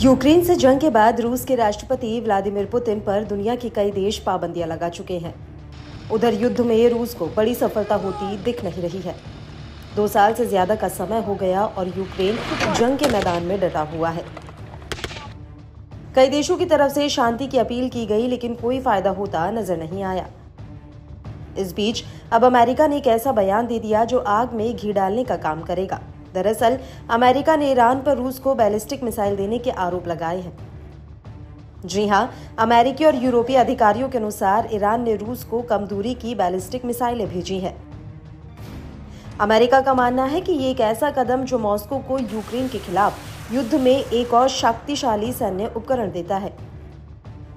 Ukraine से जंग के बाद रूस के राष्ट्रपति व्लादिमीर पुतिन पर दुनिया के कई देश पाबंदियाँ लगा चुके हैं। उधर युद्ध में रूस को बड़ी सफलता होती दिख नहीं रही है। दो साल से ज़्यादा का समय हो गया और यूक्रेन जंग के मैदान में डटा हुआ है। कई देशों की तरफ़ से शांति की अपील की गई, लेकिन कोई फ़ायदा होता नज़र नहीं आया। इस बीच अब अमेरिका ने एक ऐसा बयान दे दिया जो आग में घी डालने का काम करेगा। दरअसल, अमेरिका ने ईरान पर रूस को बैलिस्टिक मिसाइल देने के आरोप लगाए हैं। जी हाँ, अमेरिकी और यूरोपीय अधिकारियों के अनुसार ईरान ने रूस को कम दूरी की बैलिस्टिक मिसाइलें भेजी हैं। अमेरिका का मानना है कि ये एक ऐसा कदम जो मॉस्को को यूक्रेन के खिलाफ युद्ध में एक और शक्तिशाली सैन्य उपकरण देता है।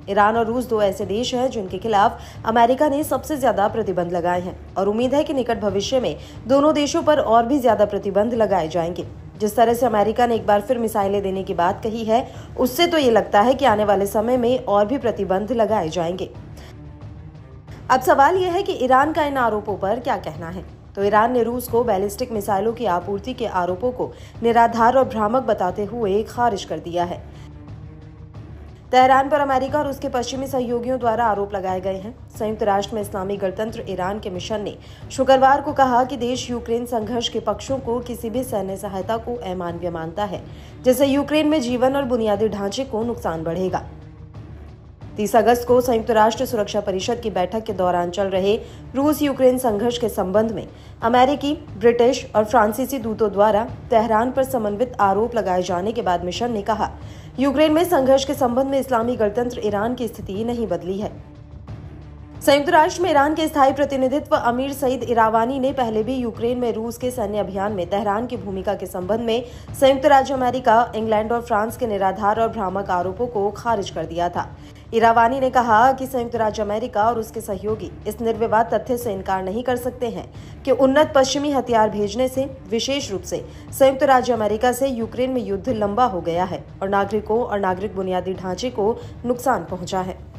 ईरान और रूस दो ऐसे देश हैं जिनके खिलाफ अमेरिका ने सबसे ज़्यादा प्रतिबंध लगाए हैं और उम्मीद है कि निकट भविष्य में दोनों देशों पर और भी ज़्यादा प्रतिबंध लगाए जाएँगे। जिस तरह से अमेरिका ने एक बार फिर मिसाइलें देने की बात कही है, उससे तो ये लगता है कि आने वाले समय में और भी प्रतिबंध लगाए जाएँगे। अब सवाल यह है कि ईरान का इन आरोपों पर क्या कहना है? तो ईरान ने रूस को बैलिस्टिक मिसाइलों की आपूर्ति के आरोपों को निराधार और भ्रामक बताते हुए खारिज कर दिया है। तेहरान पर अमेरिका और उसके पश्चिमी सहयोगियों द्वारा आरोप लगाए गए हैं। संयुक्त राष्ट्र में इस्लामी गणतंत्र ईरान के मिशन ने शुक्रवार को कहा कि देश यूक्रेन संघर्ष के पक्षों को किसी भी सैन्य सहायता को अमानवीय मानता है, जिससे यूक्रेन में जीवन और बुनियादी ढांचे को नुकसान बढ़ेगा। तीस अगस्त को संयुक्त राष्ट्र सुरक्षा परिषद की बैठक के दौरान चल रहे रूस यूक्रेन संघर्ष के संबंध में अमेरिकी, ब्रिटिश और फ्रांसीसी दूतों द्वारा तेहरान पर समन्वित आरोप लगाए जाने के बाद मिशन ने कहा, यूक्रेन में संघर्ष के संबंध में इस्लामी गणतंत्र ईरान की स्थिति नहीं बदली है। संयुक्त राष्ट्र में ईरान के स्थायी प्रतिनिधित्व अमीर सईद इरावानी ने पहले भी यूक्रेन में रूस के सैन्य अभियान में तेहरान की भूमिका के संबंध में संयुक्त राज्य अमेरिका, इंग्लैंड और फ्रांस के निराधार और भ्रामक आरोपों को खारिज कर दिया था। इरावानी ने कहा कि संयुक्त राज्य अमेरिका और उसके सहयोगी इस निर्विवाद तथ्य से इनकार नहीं कर सकते हैं कि उन्नत पश्चिमी हथियार भेजने से, विशेष रूप से, संयुक्त राज्य अमेरिका से यूक्रेन में युद्ध लंबा हो गया है और नागरिकों और नागरिक बुनियादी ढांचे को नुकसान पहुँचा है।